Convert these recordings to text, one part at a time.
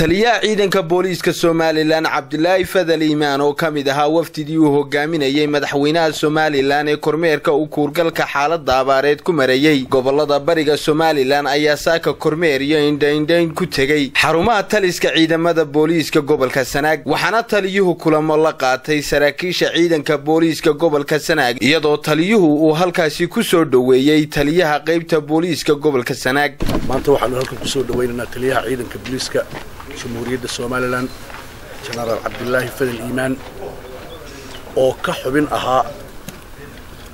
taliyaha ciidanka booliiska somalilan cabdilaahi fadal iimaan oo ka mid ahaa wafdidii uu hogaaminayey madaxweynaha somalilan ee kormeerka uu kuurgalka xaalada abaareed ku marayey gobollada bariga somalilan ayaa saaka kormeer iyo indhaindhayn ku tegey xarumaha taliska ciidamada booliiska gobolka sanaag waxaana taliyuhu kulamo la qaatay saraakiisha ciidanka booliiska gobolka sanaag iyadoo taliyuhu uu halkaasi ku soo dhoweeyey taliyaha qaybta booliiska gobolka sanaag jamhuuriyadda somalilan jenaraal cabdilaahi fadal iimaan oo ka xubin ahaa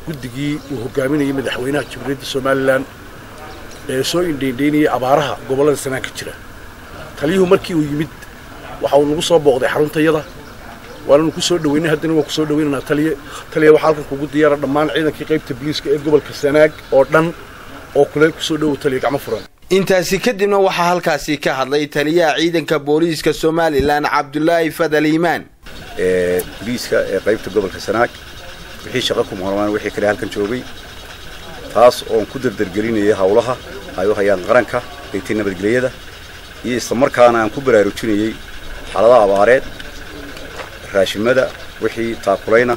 guddigii uu hogaaminayay madaxweynaha jamhuuriyadda somalilan ee soo indhaindhaynayay abaaraha gobollada sanaan ka jira. Taliyuhu markii uu yimid waxa uu nagu soo booqday xaruntayada waananu ku soo dhaweynay haddana waan ku soo dhawaynaynaa taliye. Taliya waxaa halkan kugu diyaara dhammaan ciidankii qaybta booliiska ee gobolka sanaag oo dhan oo kuleel ku soo dhowow taliya gacmo furan intaasi kadibna waxaa halkaasi ka hadlay taliyaha ciidanka booliiska somalilan cabdulaahi fadal iimaan. Ee boliiska ee qaybta gobolka sanaag wixii shaqo ku muqnaan wixii kale halkan joogay taas oon ku dardargelinayay howlaha ay u hayaan qaranka qaybtay nabadgelyada iyo islamarkaana aan ku baraarujinayey xaaladaha abaareed raashimada wixii taakulayna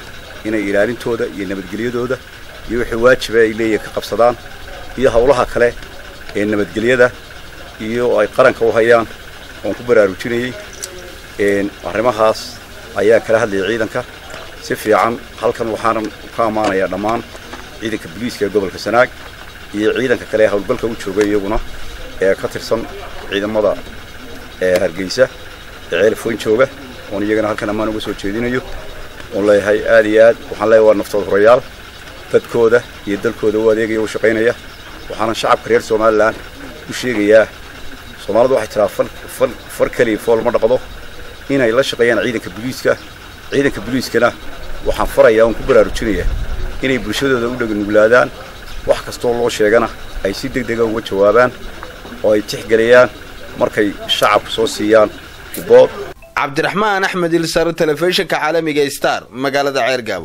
inay ilaalintooda iyo nabadgelyadooda iyo wixii waajiba ay leeyihiin ka qabsadaan iyo howlaha kale ee nabadgelyada iyo ay qaranka u hayaan oon ku baraarujinayey arrimahaas ayaan kala hadlayay ciidanka. Si fiican halkan waxaanan ka ammaanayaa dhammaan ciidanka booliiska ee gobolka sanaag iyo ciidanka kale ee howlgalka u jooga iyaguna ee ka tirsan ciidamada ee hargeysa ee ceelfoyn jooga. Oon iyagana halkan ammaan uga soo jeedinayo. Oon leeyahay aad iyo aad waxaan leeyahay waa naftood horayaal dadkooda iyo dalkooda u adeegaya u shaqaynaya waxaanan shacabka reer somalilan u sheegayaa soomaalidu waxay tiraa far keliya fool ma dhaqdo inay la shaqeeyaan ciidanka booliiska ciidanka booliiskana waxaan farayaa oon ku baraarujinayaa inay bulshadooda u dhaganuglaadaan wax kastoo loo sheegana ay si deg dega uga jawaabaan oo ay tixgeliyaan markay shacabku soo siiyaan bood. Cabdiraxmaan axmed ilsar telefishinka caalamiga star magaalada ceergaabo